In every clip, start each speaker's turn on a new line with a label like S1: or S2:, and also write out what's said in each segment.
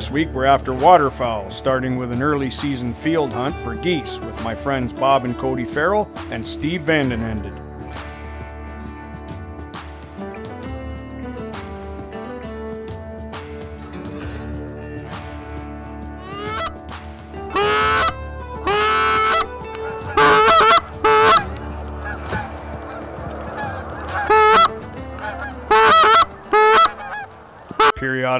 S1: This week we're after waterfowl, starting with an early season field hunt for geese with my friends Bob and Cody Farrell and Steve Vandenended.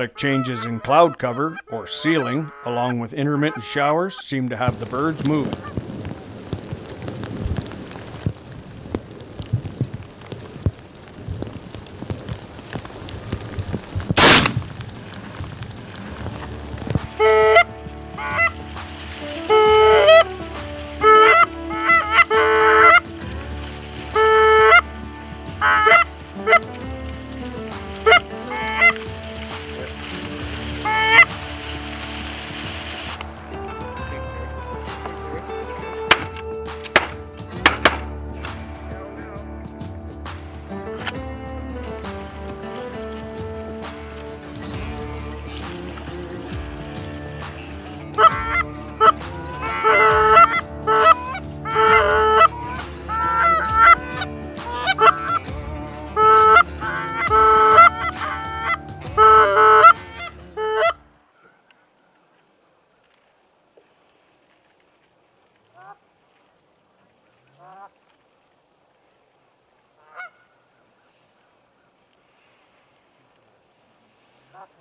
S1: Periodic changes in cloud cover or ceiling, along with intermittent showers, seem to have the birds moving.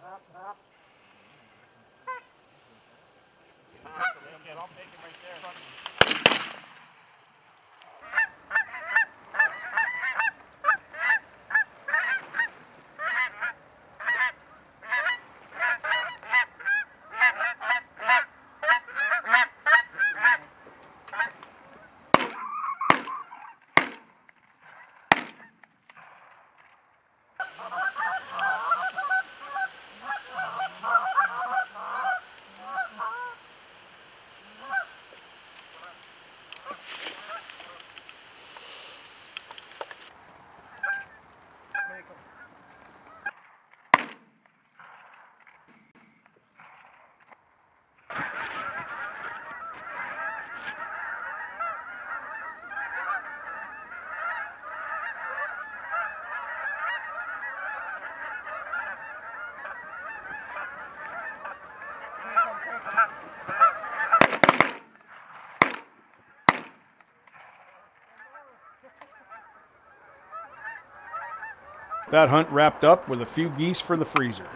S1: раз, раз. That hunt wrapped up with a few geese for the freezer.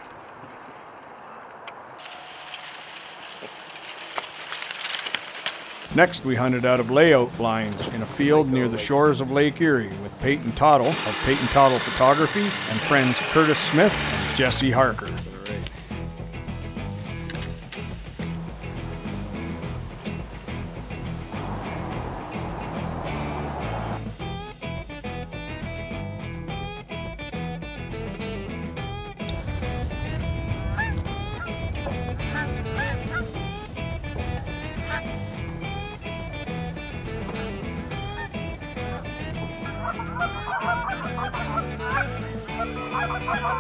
S1: Next, we hunted out of layout lines in a field near the shores of Lake Erie with Peyton Toddle of Peyton Toddle Photography and friends Curtis Smith and Jesse Harker.
S2: How about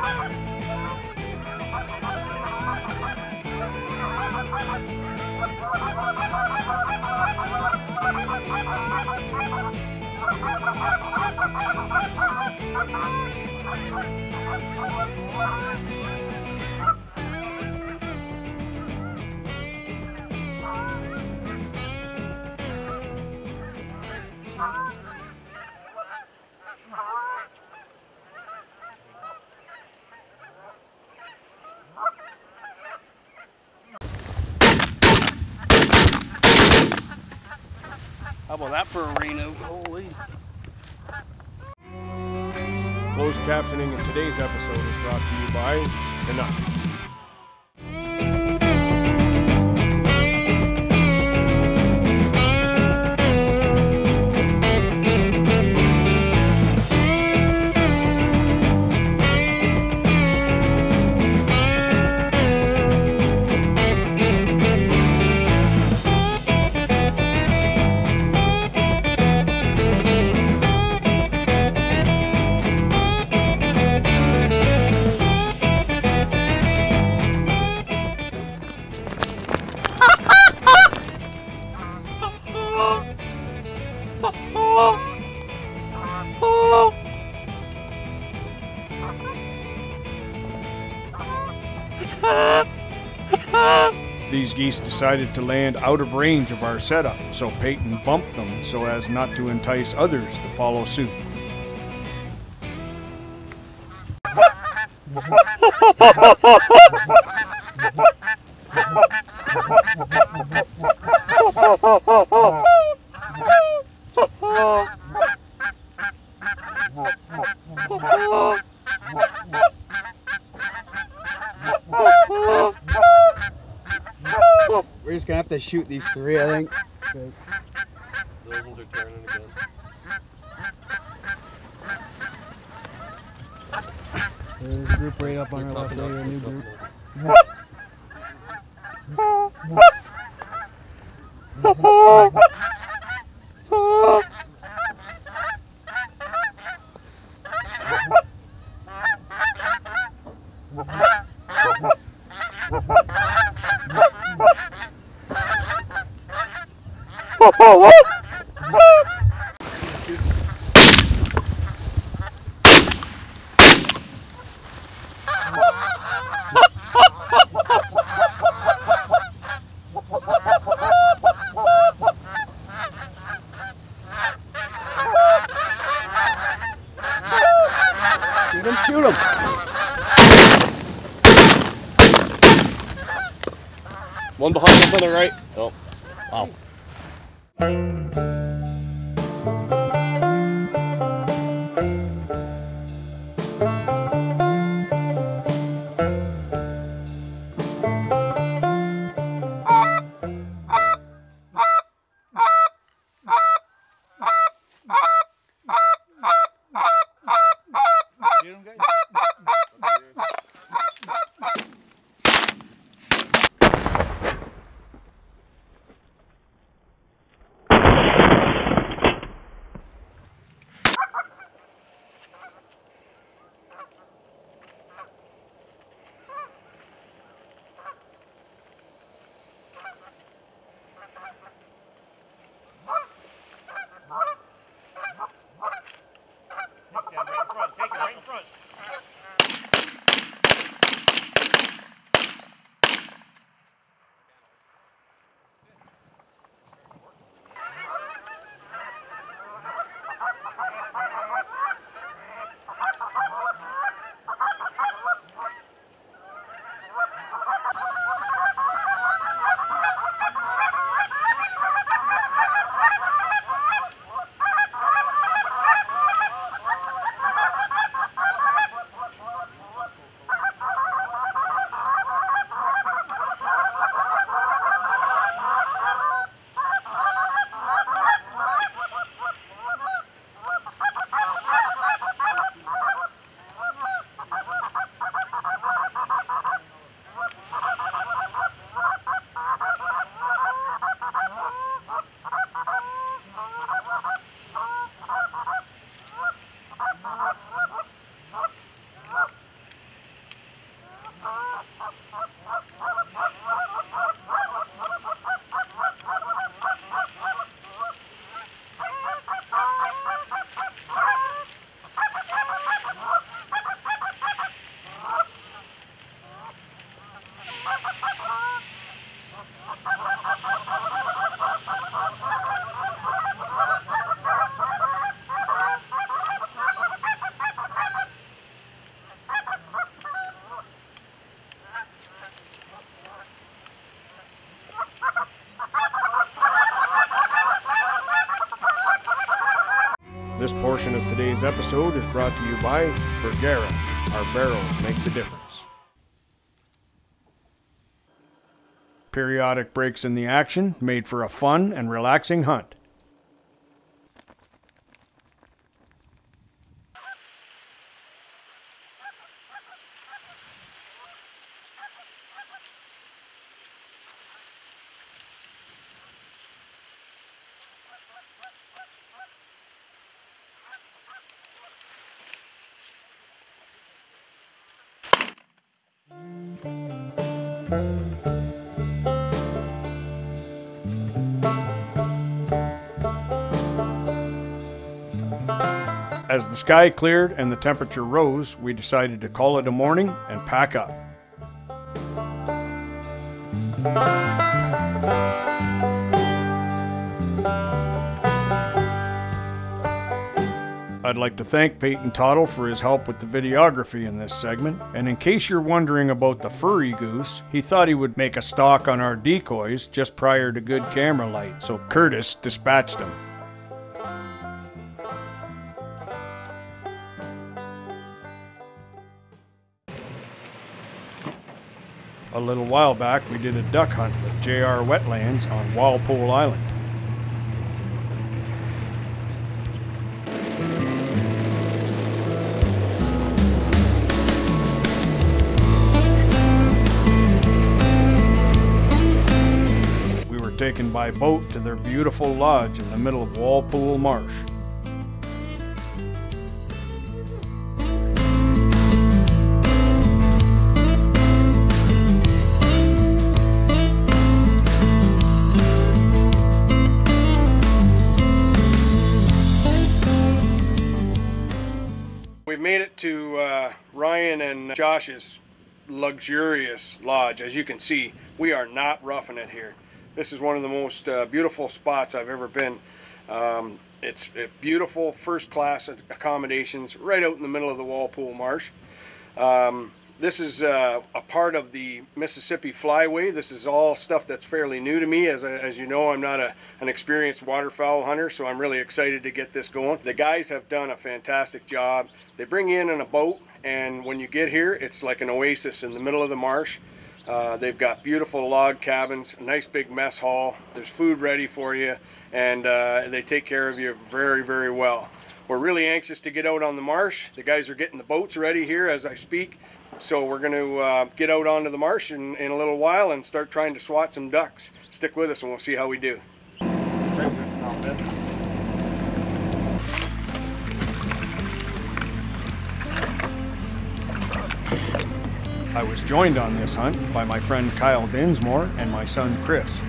S2: that for a Reno? Holy.
S1: Closed captioning in today's episode is brought to you by Canuck. These geese decided to land out of range of our setup, so Peyton bumped them so as not to entice others to follow suit.
S3: gonna have to shoot these three, I think.
S2: Those ones are turning again.
S3: There's a group right up on our left there, a new group. Shoot
S1: This portion of today's episode is brought to you by Bergara. Our barrels make the difference. Periodic breaks in the action made for a fun and relaxing hunt. As the sky cleared and the temperature rose, we decided to call it a morning and pack up. I'd like to thank Peyton Tottle for his help with the videography in this segment. And in case you're wondering about the furry goose, he thought he would make a stock on our decoys just prior to good camera light, so Curtis dispatched him. A little while back, we did a duck hunt with JR Wetlands on Walpole Island. We were taken by boat to their beautiful lodge in the middle of Walpole Marsh. To uh, Ryan and Josh's luxurious lodge. As you can see, we are not roughing it here. This is one of the most uh, beautiful spots I've ever been. Um, it's beautiful, first class accommodations right out in the middle of the Walpole Marsh. Um, this is uh, a part of the Mississippi Flyway. This is all stuff that's fairly new to me. As, as you know, I'm not a, an experienced waterfowl hunter, so I'm really excited to get this going. The guys have done a fantastic job. They bring in in a boat, and when you get here, it's like an oasis in the middle of the marsh. Uh, they've got beautiful log cabins, nice big mess hall. There's food ready for you, and uh, they take care of you very, very well. We're really anxious to get out on the marsh. The guys are getting the boats ready here as I speak. So we're going to uh, get out onto the marsh in, in a little while and start trying to swat some ducks. Stick with us and we'll see how we do. I was joined on this hunt by my friend Kyle Dinsmore and my son Chris.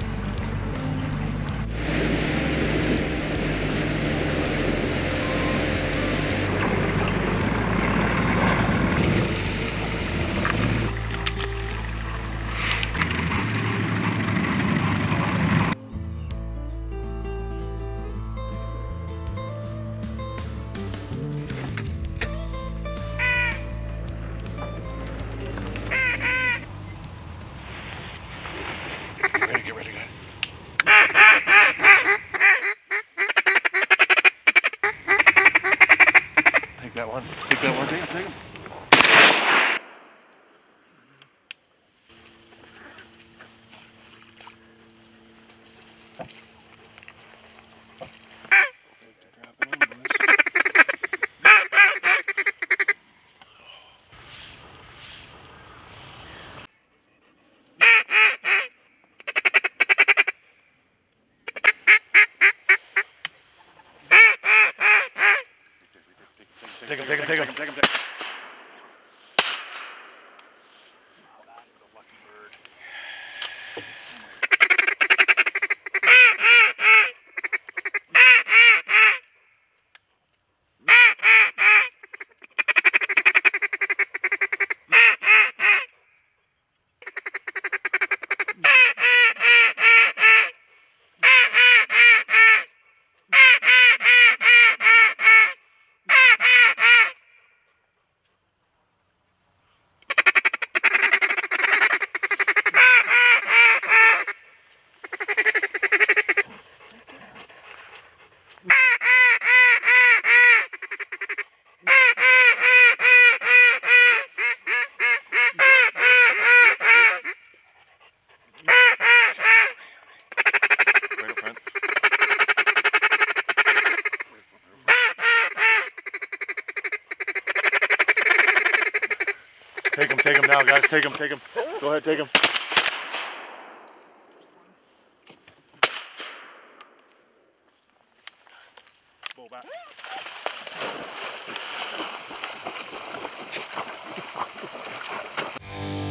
S2: Take him, take him, take him, take him, take him. Take him, take him. Go ahead, take him. Pull back.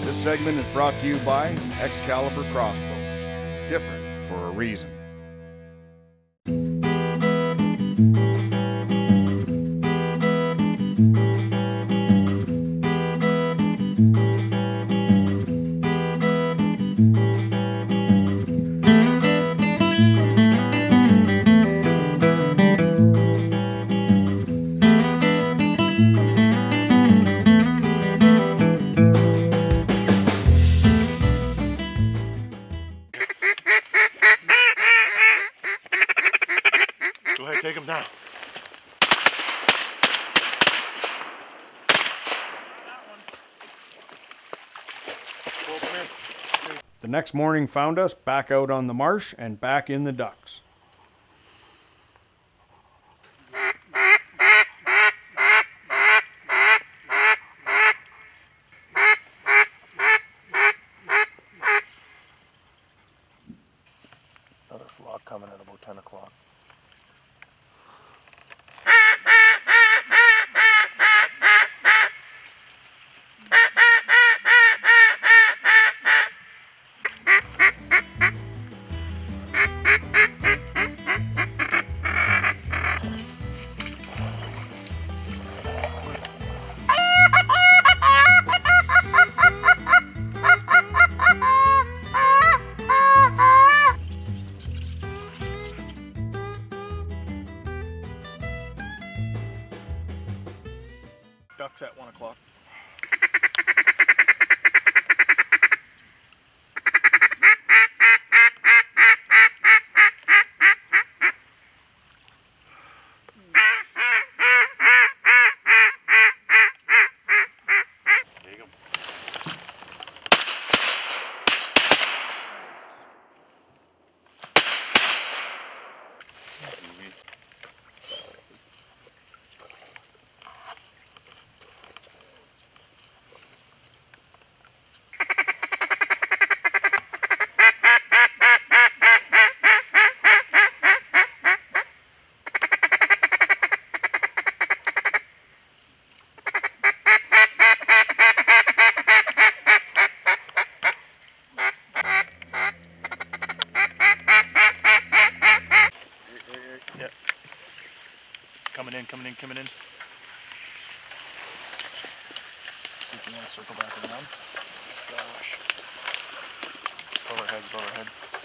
S1: This segment is brought to you by Excalibur Crossbows. Different for a reason. The next morning found us back out on the marsh and back in the ducks.
S2: Overhead, overhead.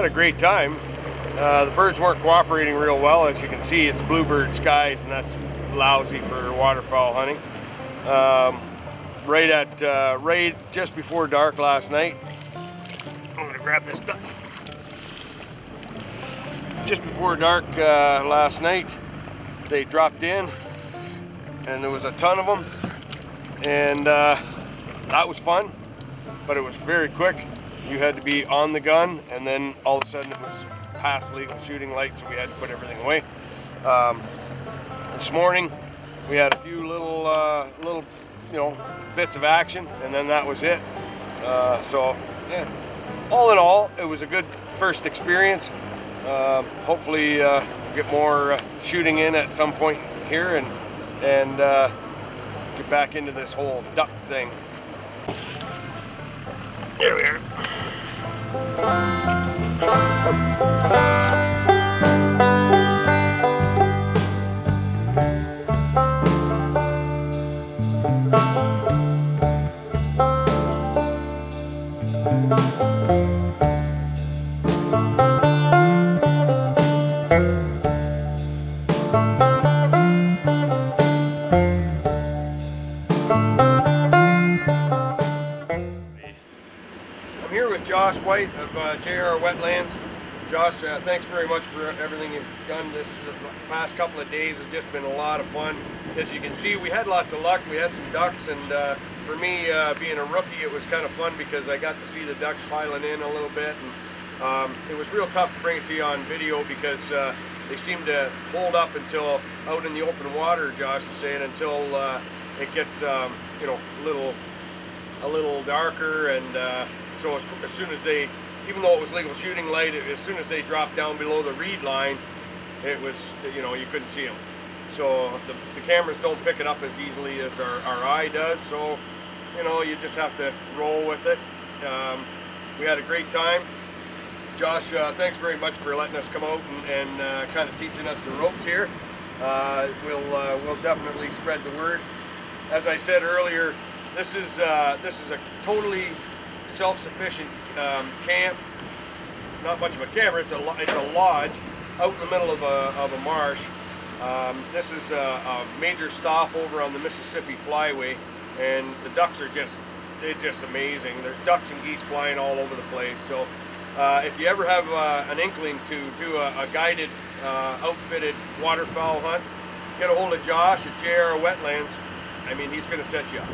S1: Had a great time. Uh, the birds weren't cooperating real well. As you can see, it's bluebird skies, and that's lousy for waterfowl hunting. Um, right at uh, right just before dark last night. I'm gonna grab this duck. Just before dark uh, last night, they dropped in, and there was a ton of them, and uh, that was fun. But it was very quick. You had to be on the gun, and then all of a sudden it was past legal shooting light, so we had to put everything away. Um, this morning we had a few little, uh, little, you know, bits of action, and then that was it. Uh, so, yeah, all in all, it was a good first experience. Uh, hopefully, we'll get more uh, shooting in at some point here, and and uh, get back into this whole duck thing. There we are. Josh White of uh, JR Wetlands. Josh, uh, thanks very much for everything you've done. This past couple of days has just been a lot of fun. As you can see, we had lots of luck. We had some ducks, and uh, for me, uh, being a rookie, it was kind of fun because I got to see the ducks piling in a little bit. And, um, it was real tough to bring it to you on video because uh, they seem to hold up until out in the open water. Josh was saying until uh, it gets um, you know a little a little darker and uh, so as, as soon as they even though it was legal shooting light as soon as they dropped down below the reed line it was you know you couldn't see them so the, the cameras don't pick it up as easily as our, our eye does so you know you just have to roll with it Um, we had a great time. Josh, uh, thanks very much for letting us come out and, and uh, kind of teaching us the ropes here. Uh, we'll uh, we'll definitely spread the word. As I said earlier, this is uh, this is a totally self-sufficient um, camp. Not much of a camp. It's a it's a lodge out in the middle of a, of a marsh. Um, this is a, a major stop over on the Mississippi Flyway, and the ducks are just they're just amazing. There's ducks and geese flying all over the place. So uh, if you ever have uh, an inkling to do a, a guided, uh, outfitted waterfowl hunt, get a hold of Josh at JR Wetlands. I mean, he's going to set you up.